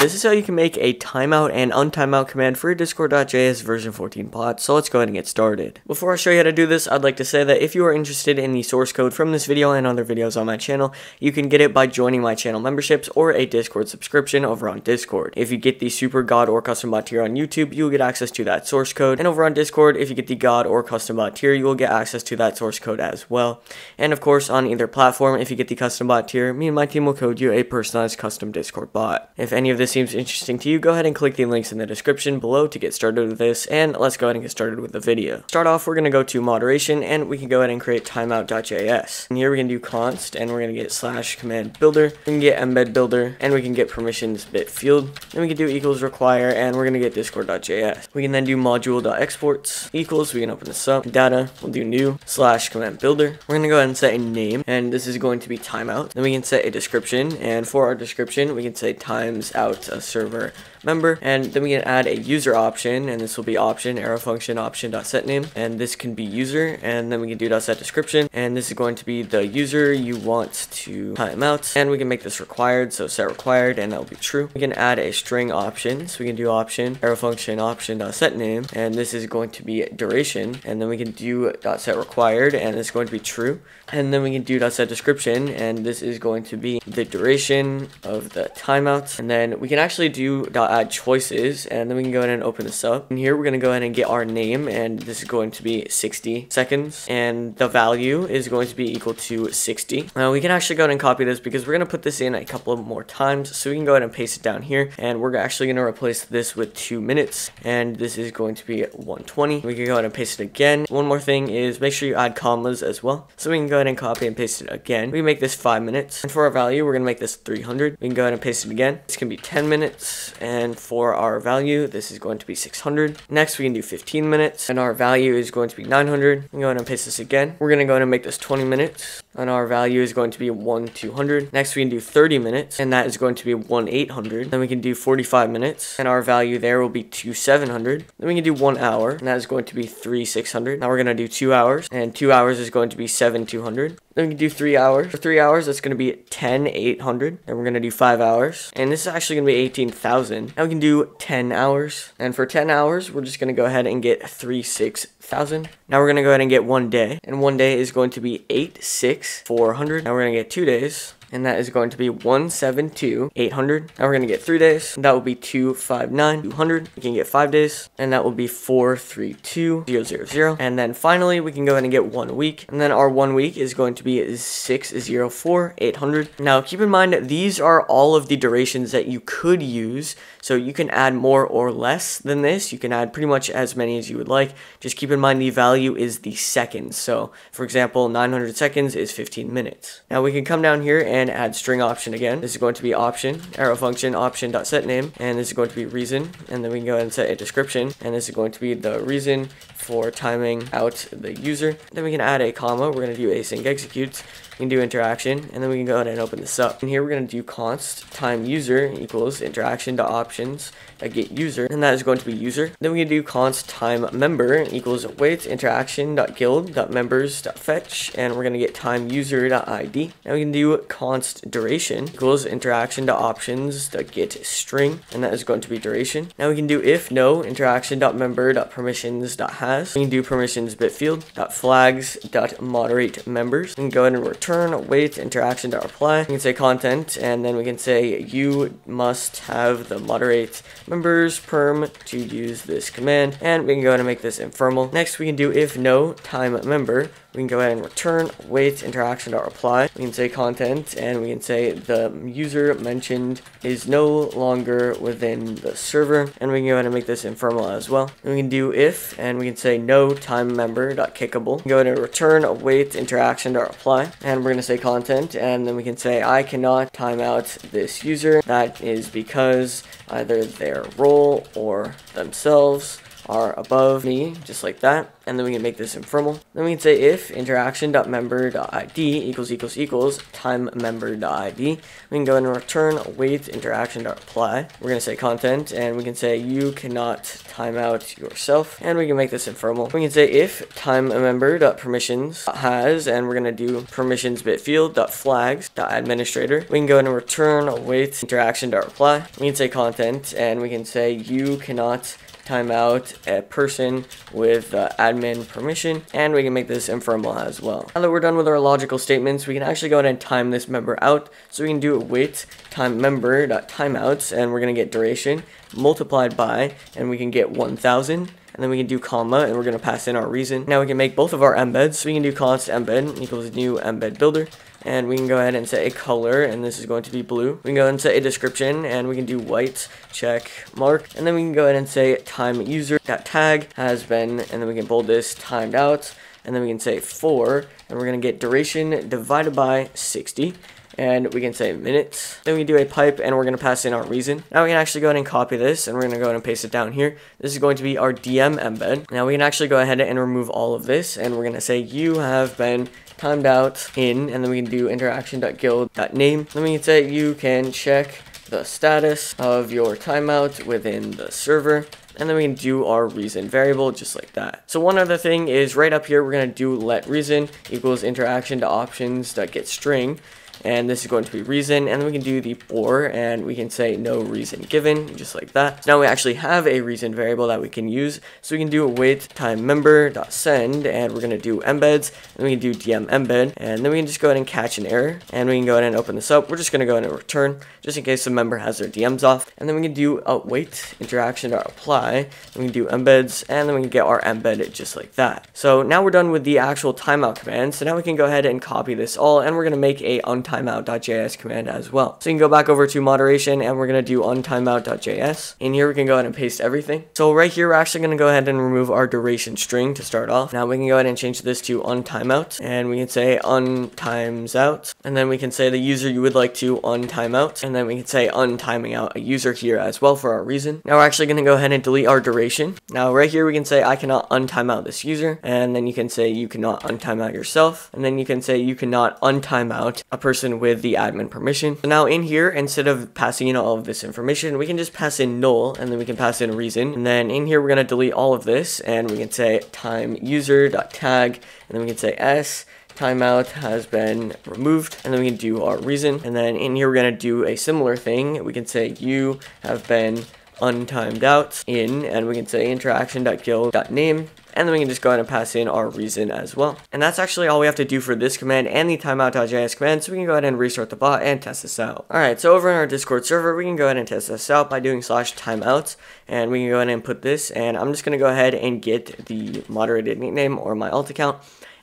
This is how you can make a timeout and untimeout command for your discord.js version 14 bot, so let's go ahead and get started. Before I show you how to do this, I'd like to say that if you are interested in the source code from this video and other videos on my channel, you can get it by joining my channel memberships or a Discord subscription over on Discord. If you get the Super God or Custom Bot tier on YouTube, you will get access to that source code, and over on Discord, if you get the God or Custom Bot tier, you will get access to that source code as well. And of course, on either platform, if you get the Custom Bot tier, me and my team will code you a personalized custom Discord bot. If any of this seems interesting to you, go ahead and click the links in the description below to get started with this, and let's go ahead and get started with the video. Start off, we're going to go to moderation, and we can go ahead and create timeout.js. And here we can do const, and we're going to get slash command builder, we can get embed builder, and we can get permissions bit field. Then we can do equals require, and we're going to get discord.js. We can then do module.exports equals, we can open this up, data, we'll do new, slash command builder. We're going to go ahead and set a name, and this is going to be timeout. Then we can set a description, and for our description, we can say times out a server member. And then we can add a user option and this will be option arrow function option dot set name and this can be user and then we can do. dot set description. And this is going to be the user you want to time out. And we can make this required so set required and that will be true. We can add a string option. So we can do option arrow function option dot set name and this is going to be duration. And then we can do. dot set required and it's going to be true. And then we can do. dot set description. And this is going to be the duration of the timeout. And then we can actually do dot add choices and then we can go ahead and open this up. And here we're going to go ahead and get our name and this is going to be 60 seconds and the value is going to be equal to 60 now we can actually go ahead and copy this because we're going to put this in a couple of more times so we can go ahead and paste it down here and we're actually going to replace this with two minutes and this is going to be 120 we can go ahead and paste it again. One more thing is make sure you add commas as well. So we can go ahead and copy and paste it again. We can make this five minutes and for our value we're going to make this 300 we can go ahead and paste it again. This can be 10 minutes and for our value this is going to be 600 next we can do 15 minutes and our value is going to be 900 we can go ahead and paste this again. We're going to go and make this 20 minutes and our value is going to be 1 200 next we can do 30 minutes and that is going to be 1 800 then we can do 45 minutes and our value there will be 2 700 then we can do 1 hour and that is going to be 3 600 now we're going to do 2 hours and 2 hours is going to be 7 200 then we can do 3 hours. For 3 hours that's going to be 10 800 then we're going to do 5 hours. And this is actually going to be 18,000 now we can do 10 hours and for 10 hours we're just to go ahead and get 3 6 thousand. Now we're gonna go ahead and get one day, and one day is going to be eight six four hundred. Now we're gonna get two days, and that is going to be 172 800 now we're going to get three days. That will be 259 200 we can get five days. And that will be 432 000 and then finally we can go ahead and get one week. And then our one week is going to be 604 800 now keep in mind these are all of the durations that you could use. So you can add more or less than this. You can add pretty much as many as you would like. Just keep in mind the value is the seconds. So for example 900 seconds is 15 minutes. Now we can come down here and and add string option again. This is going to be option, arrow function, option dot set name, and this is going to be reason, and then we can go ahead and set a description, and this is going to be the reason for timing out the user. Then we can add a comma, we're going to do async executes, we can do interaction, and then we can go ahead and open this up. And here we're going to do const time user equals interaction dot options get user, and that is going to be user. Then we can do const time member equals wait interaction dot guild dot members dot fetch, and we're going to get time user dot id. Now we can do const duration equals interaction dot options dot get string, and that is going to be duration. Now we can do if no interaction dot member dot permissions dot has. We can do permissions bit field dot flags dot moderate members. and go ahead and return wait interaction dot reply. We can say content, and then we can say you must have the moderate members perm to use this command, and we can go ahead and make this ephemeral. Next, we can do if no time member. We can go ahead and return wait interaction dot reply. We can say content, and we can say the user mentioned is no longer within the server, and we can go ahead and make this ephemeral as well. And we can do if, and we can say no time member dot kickable. Go ahead and return wait interaction dot reply, and we're going to say content, and then we can say I cannot time out this user. That is because either their role or themselves are above me, just like that. And then we can make this ephemeral. Then we can say if interaction.member.id equals equals equals time member.id. We can go and return await interaction.reply. We're going to say content, and we can say you cannot timeout yourself. And we can make this informal. We can say if time member.permissions has, and we're going to do permissions bit field.flags.administrator. We can go and return await interaction.reply. We can say content, and we can say you cannot timeout a person with uh, admin permission, and we can make this ephemeral as well. Now that we're done with our logical statements, we can actually go ahead and time this member out. So we can do it with time member dot timeouts, and we're gonna get duration multiplied by, and we can get 1,000 and then we can do comma and we're going to pass in our reason. Now we can make both of our embeds. So we can do const embed equals new embed builder and we can go ahead and set a color and this is going to be blue. We can go ahead and set a description and we can do white check mark. And then we can go ahead and say time user. That tag has been and then we can bold this timed out. And then we can say 4 and we're going to get duration divided by 60 and we can say minutes. Then we do a pipe and we're to pass in our reason. Now we can actually go ahead and copy this and we're to go ahead and paste it down here. This is going to be our DM embed. Now we can actually go ahead and remove all of this and we're to say you have been timed out in, and then we can do interaction.guild.name. Then we can say you can check the status of your timeout within the server and then we can do our reason variable just like that. So one other thing is right up here we're going to do let reason equals interaction to options that get string and this is going to be reason and then we can do the or and we can say no reason given just like that so now we actually have a reason variable that we can use so we can do await time member dot send and we're going to do embeds and we can do dm embed and then we can just go ahead and catch an error and we can go ahead and open this up we're just going to go ahead and return just in case the member has their dms off and then we can do await interaction dot apply and we can do embeds and then we can get our embed just like that so now we're done with the actual timeout command so now we can go ahead and copy this all and we're going to make a untimeout.js command as well. So you can go back over to moderation and we're going to do untimeout.js. In here we can go ahead and paste everything. So right here we're actually going to go ahead and remove our duration string to start off. Now we can go ahead and change this to untimeout and we can say untimesout and then we can say the user you would like to untimeout and then we can say untiming out a user here as well for our reason. Now we're actually going to go ahead and delete our duration. Now right here we can say I cannot untime out this user and then you can say you cannot untime out yourself and then you can say you cannot untime out a person person with the admin permission. So now in here, instead of passing in all of this information, we can just pass in null and then we can pass in reason. And then in here, we're going to delete all of this and we can say time user dot tag and then we can say s timeout has been removed and then we can do our reason and then in here we're going to do a similar thing we can say you have been untimed out in and we can say interaction.guild.name and then we can just go ahead and pass in our reason as well. And that's actually all we have to do for this command and the timeout.js command, so we can go ahead and restart the bot and test this out. Alright, so over in our Discord server, we can go ahead and test this out by doing slash timeouts, and we can go ahead and put this, and I'm just going to go ahead and get the moderated nickname or my alt account,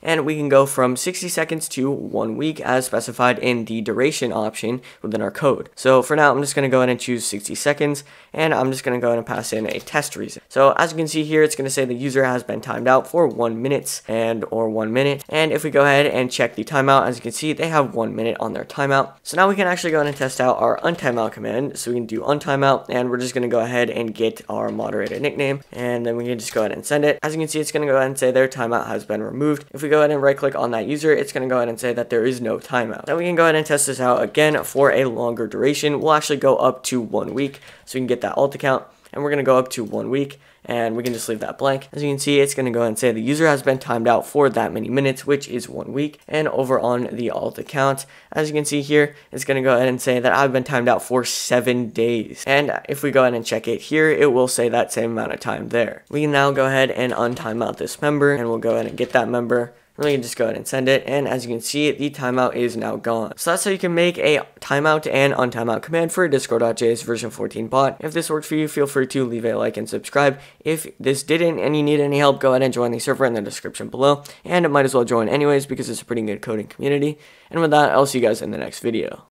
and we can go from 60 seconds to one week as specified in the duration option within our code. So for now, I'm just going to go ahead and choose 60 seconds, and I'm just going to go ahead and pass in a test reason. So as you can see here, it's going to say the user has been timed out for one minute and or one minute. And if we go ahead and check the timeout, as you can see, they have one minute on their timeout. So now we can actually go ahead and test out our untimeout command. So we can do untimeout, and we're just going to go ahead and get our moderator nickname, and then we can just go ahead and send it. As you can see, it's going to go ahead and say their timeout has been removed. If we go ahead and right click on that user, it's going to go ahead and say that there is no timeout. Now we can go ahead and test this out again for a longer duration. We'll actually go up to one week so we can get that alt account and we're going to go up to one week and we can just leave that blank. As you can see, it's going to go and say the user has been timed out for that many minutes, which is one week. And over on the alt account, as you can see here, it's going to go ahead and say that I've been timed out for seven days. And if we go ahead and check it here, it will say that same amount of time there. We can now go ahead and untime out this member and we'll go ahead and get that member and we can just go ahead and send it. And as you can see, the timeout is now gone. So that's how you can make a timeout and untimeout command for Discord.js version 14 bot. If this worked for you, feel free to leave a like and subscribe. If this didn't and you need any help, go ahead and join the server in the description below. And it might as well join anyways because it's a pretty good coding community. And with that, I'll see you guys in the next video.